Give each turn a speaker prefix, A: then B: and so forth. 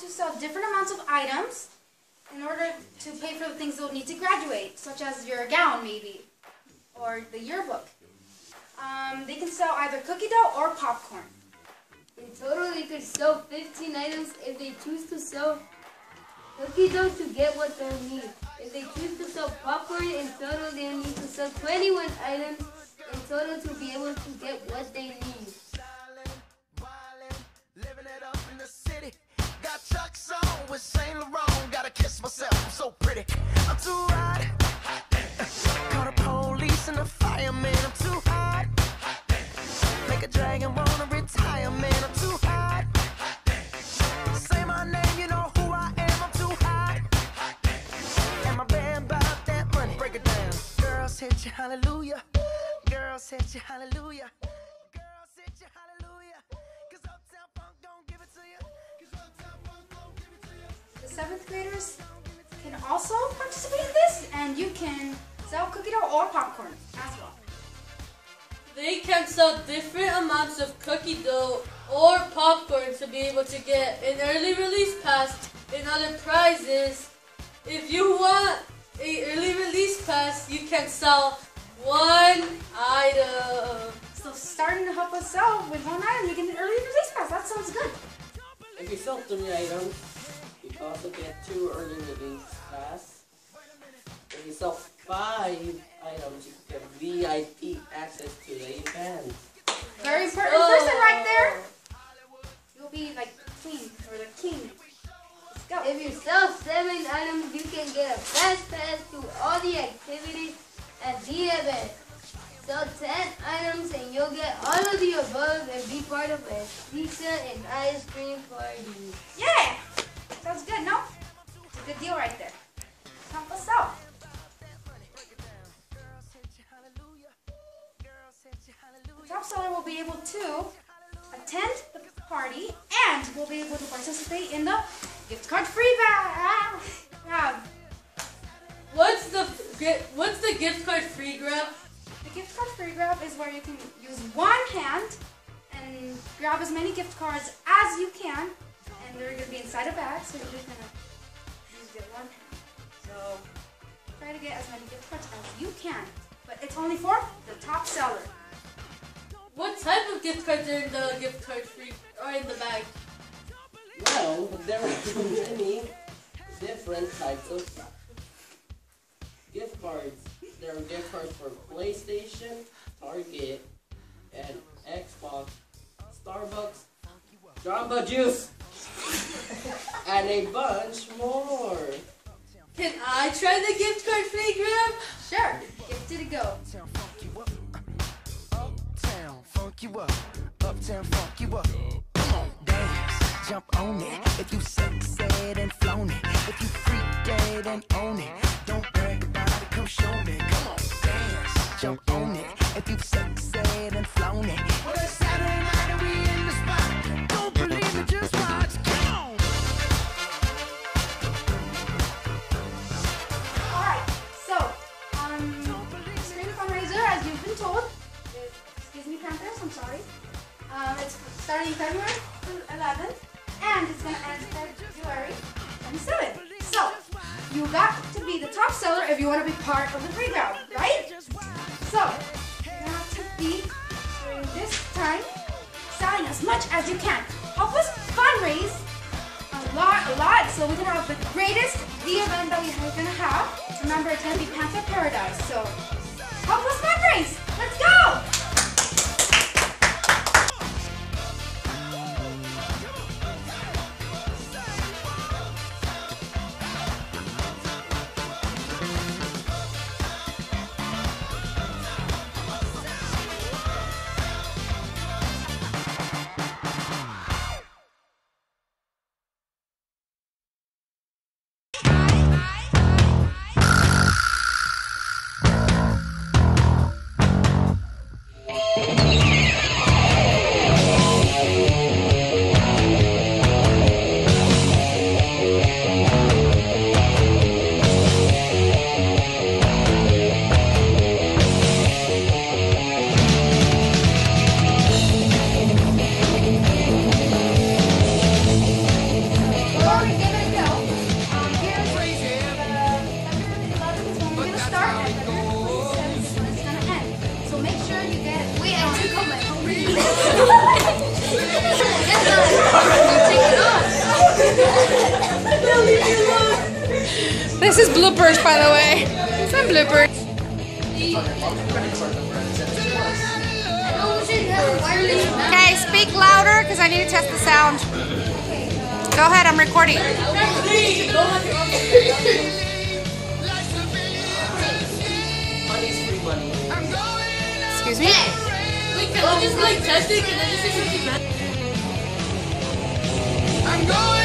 A: to sell different amounts of items in order to pay for the things they'll need to graduate, such as your gown, maybe, or the yearbook. Um, they can sell either cookie dough or popcorn.
B: In total, they could sell 15 items if they choose to sell cookie dough to get what they need. If they choose to sell popcorn, in total, they'll need to sell 21 items in total to be able to get what they need.
C: Girls you, hallelujah. Girls hit you, hallelujah. Girls hit you, hallelujah. 'Cause Uptown Funk don't give it to you. 'Cause Uptown Funk don't give it to you.
A: The seventh graders can also participate in this, and you can sell cookie dough or popcorn as well.
D: They can sell different amounts of cookie dough or popcorn to be able to get an early release pass and other prizes. If you want a early release pass, you can sell one item.
A: So starting to help us out with one item, you get an early release pass. That sounds good.
E: If you sell three items, you can also get two early release pass. If you sell five items, you get VIP access to the event.
A: Very important person right there. You'll be like queen or the king. Go.
B: If you sell seven items, you can get a fast pass to all the activities at the event. Sell 10 items and you'll get all of the above and be part of a pizza and ice cream party.
A: Yeah! Sounds good, no? It's a good deal right there. Help us out. Top seller will be able to attend the party and will be able to participate in the gift card free bag. grab.
D: What's the what's the gift card free grab?
A: The gift card free grab is where you can use one hand and grab as many gift cards as you can, and they're to be inside a bag, so you're just to use your one. So try to get as many gift cards as you can, but it's only for the top seller.
D: What type of gift cards are in the gift card free or in the bag?
E: Well, there are many different types of gift cards. There are gift cards for PlayStation, Target, and Xbox, Starbucks, Jamba Juice, and a bunch more.
D: Can I try the gift card free grab?
A: Sure, give it a go.
C: Uptown funk you up. Uptown funk you up. Come on, dance, jump on it. If you suck, said and flown it. If you freak dead and own it. Don't brag about it, come show me. Come on, dance, jump on it. If you suck, said and flown it. Well, Saturday night and we in the spot. Don't believe me, just watch. Come on.
A: Alright, so, um, Fundraiser, as you've been told, excuse me, I'm sorry. Um, it's starting February 11th, and it's going to end February 27th. So, you got to be the top seller if you want to be part of the grab, right? So, you have to be, during this time, selling as much as you can. Help us fundraise a lot, a lot, so we can have the greatest the event that we are gonna have. Remember, it's gonna be Panther Paradise, so help us fundraise. Let's go! This is bloopers, by the way. Some bloopers. Okay, speak louder because I need to test the sound. Go ahead, I'm recording.
F: Money's free money.
A: Excuse me.
D: Wait, can we just like test it? Can I just say something bad?
G: I'm going